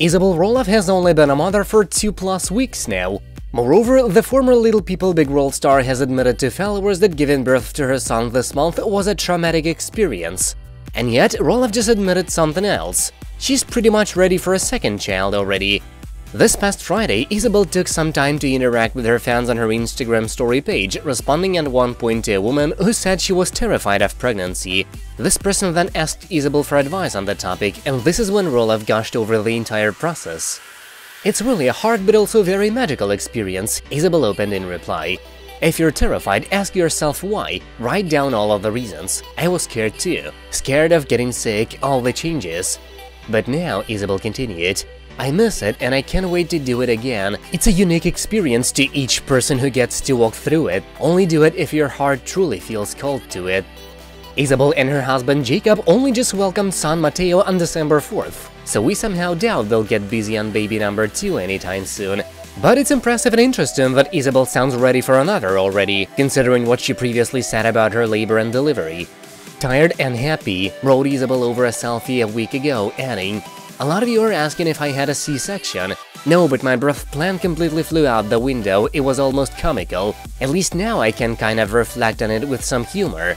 Isabel Roloff has only been a mother for two plus weeks now. Moreover, the former Little People Big World star has admitted to followers that giving birth to her son this month was a traumatic experience. And yet, Roloff just admitted something else. She's pretty much ready for a second child already, this past Friday, Isabel took some time to interact with her fans on her Instagram story page, responding at one point to a woman who said she was terrified of pregnancy. This person then asked Isabel for advice on the topic, and this is when Roloff gushed over the entire process. It's really a hard but also very magical experience, Isabel opened in reply. If you're terrified, ask yourself why. Write down all of the reasons. I was scared too. Scared of getting sick, all the changes. But now, Isabel continued, I miss it and I can't wait to do it again. It's a unique experience to each person who gets to walk through it. Only do it if your heart truly feels called to it. Isabel and her husband Jacob only just welcomed son Mateo on December 4th, so we somehow doubt they'll get busy on baby number 2 anytime soon. But it's impressive and interesting that Isabel sounds ready for another already, considering what she previously said about her labor and delivery. Tired and happy, wrote Isabel over a selfie a week ago, adding, a lot of you are asking if I had a C-section. No, but my birth plan completely flew out the window, it was almost comical. At least now I can kind of reflect on it with some humor.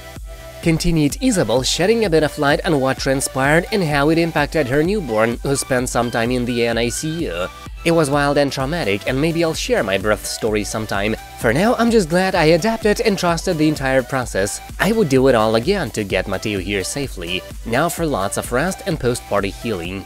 Continued Isabel, shedding a bit of light on what transpired and how it impacted her newborn, who spent some time in the NICU. It was wild and traumatic, and maybe I'll share my birth story sometime. For now, I'm just glad I adapted and trusted the entire process. I would do it all again to get Mateo here safely. Now for lots of rest and postpartum healing.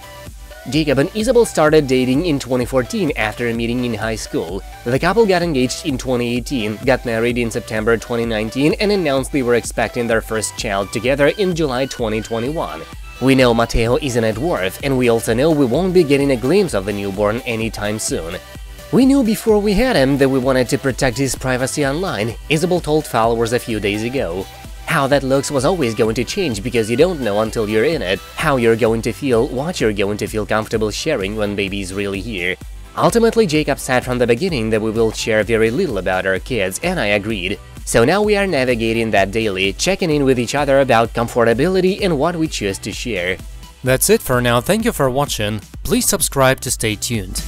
Jacob and Isabel started dating in 2014 after a meeting in high school. The couple got engaged in 2018, got married in September 2019, and announced they were expecting their first child together in July 2021. We know Mateo isn't Net Worth, and we also know we won't be getting a glimpse of the newborn anytime soon. We knew before we had him that we wanted to protect his privacy online, Isabel told followers a few days ago. How that looks was always going to change because you don't know until you're in it, how you're going to feel, what you're going to feel comfortable sharing when baby's really here. Ultimately, Jacob said from the beginning that we will share very little about our kids, and I agreed. So now we are navigating that daily, checking in with each other about comfortability and what we choose to share. That's it for now, thank you for watching, please subscribe to stay tuned.